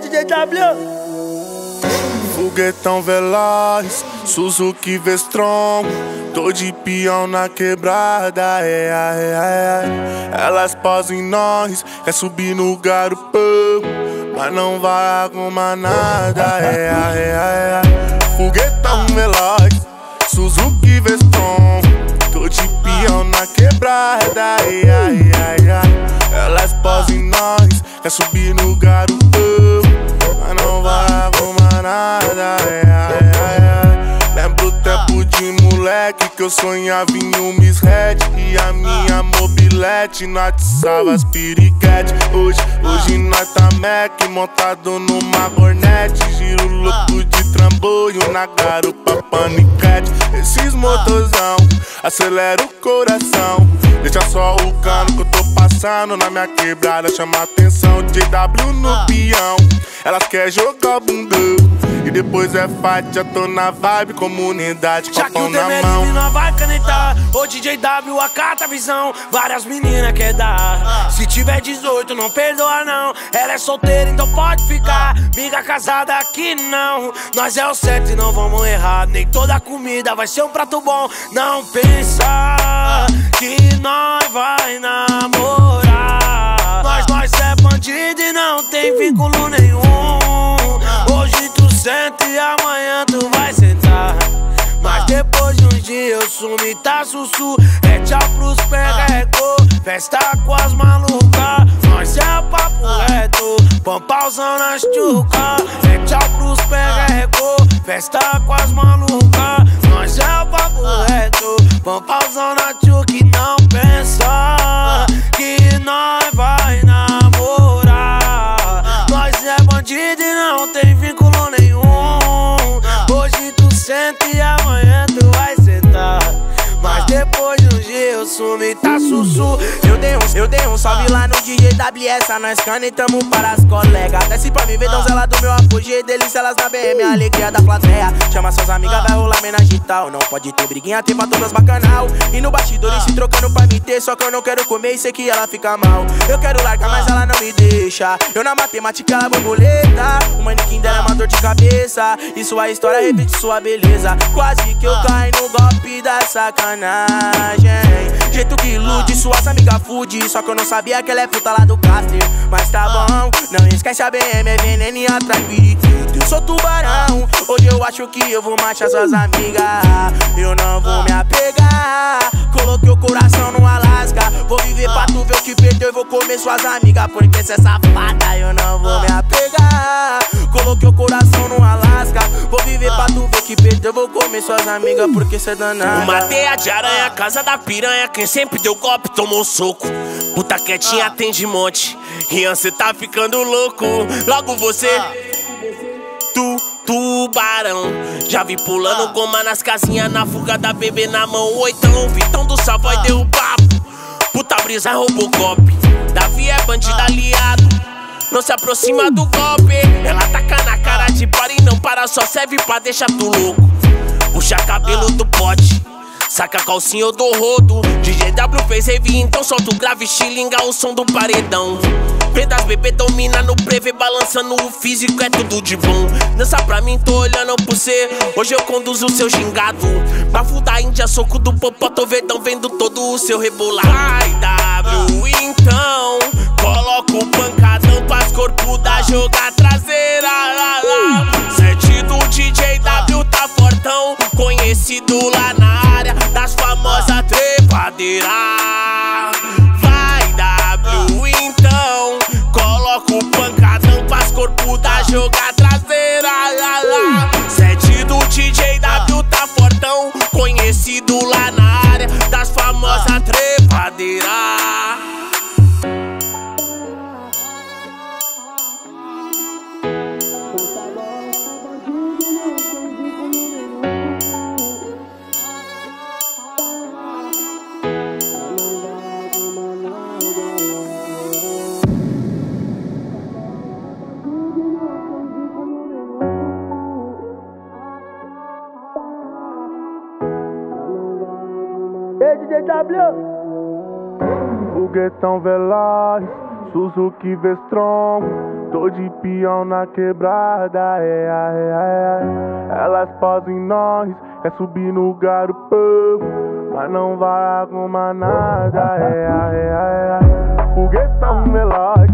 DJ W. Foguetão veloz, Suzuki V-Strom Tô de peão na quebrada, é, é, é, Elas posam em nós, quer subir no garupa. Mas não vai arrumar nada, é, é, é, Foguetão veloz, Suzuki V-Strom Tô de peão na quebrada, é, é, é, Elas posam em nós, quer subir no garupa moleque que eu sonhava em um Miss Red. E a minha mobilete nós atiçava as piriquete Hoje, hoje nós tá Mac montado numa Hornet. Giro louco de trambolho na garupa paniquete. Esses motorzão acelera o coração. Deixa só o cano que eu tô passando na minha quebrada. Chama atenção, JW no peão. Elas querem jogar bundão E depois é fight, já tô na vibe Comunidade com Já que o na mão. não vai canetar Ô DJ W, acata a visão Várias meninas quer dar. Se tiver 18, não perdoa não Ela é solteira, então pode ficar. Miga casada aqui não Nós é o certo e não vamos errar. Nem toda comida vai ser um prato bom Não pensa que nós vai namorar. Nós, nós é bandido e não tem vínculo senta e amanhã tu vai sentar. Mas depois de uns dias eu sumi, tá sussu. É tchau pros perrecô Festa com as malucas. Nós é papo reto. Pampauzão nas chuca. É tchau pros perrecô Festa com as malucas. Nós é papo reto. Pampauzão na lá no DJ WS, nós canetamos para as colegas. Desce pra me ver, donzela do meu apogeu, delícia elas na BM, a alegria da plateia. Chama suas amigas, vai rolar menagem e tal. Não pode ter briguinha, tem pra todas bacanal. E no bastidor se trocando pra me ter, só que eu não quero comer e sei que ela fica mal. Eu quero largar, mas ela não me deixa. Eu na matemática, ela borboleta. O manequim dela é uma dor de cabeça. E sua história repete sua beleza. Quase que eu caio no golpe da sacanagem. Ilude, suas amigas fude. Só que eu não sabia que ela é puta lá do Caster. Mas tá bom, não esquece a BM, é veneno e periquito. Eu sou tubarão, hoje eu acho que eu vou machar suas amigas. Eu não vou me apegar. Coloquei o coração no Alasca. Vou viver pra tu ver o que perdeu e vou comer suas amigas. Porque cê é safada, eu não suas amigas. Porque cê é danada. Uma teia de aranha, casa da piranha. Quem sempre deu golpe tomou soco. Puta quietinha tem de monte. Rian, cê tá ficando louco. Logo você. Tu, tubarão. Já vi pulando goma nas casinhas, na fuga da bebê na mão. Oitão, Vitão do Savoy deu papo. Puta brisa Robocop. Davi é bandido aliado. Não se aproxima do golpe. Ela taca na cara de para e não para, só serve pra deixar tu louco. Puxa cabelo do pote. Saca a calcinha eu dou rodo. DJ W fez rave, então solta o grave Xilinga o som do paredão. Vendas bebê domina no prevê Balançando o físico, é tudo de bom. Dança pra mim, tô olhando pro cê. Hoje eu conduzo o seu gingado Bafo da Índia, soco do popó Tô vedão vendo todo o seu rebolar Ai W, então Coloca o pancadão pras corpo da joga das famosas trepadeiras Ei, DJ W. Foguetão veloz, Suzuki V-Strom, tô de peão na quebrada, é, é, é, Elas posam em nós, quer subir no garupa, mas não vai arrumar nada, é, é, é, Foguetão veloz,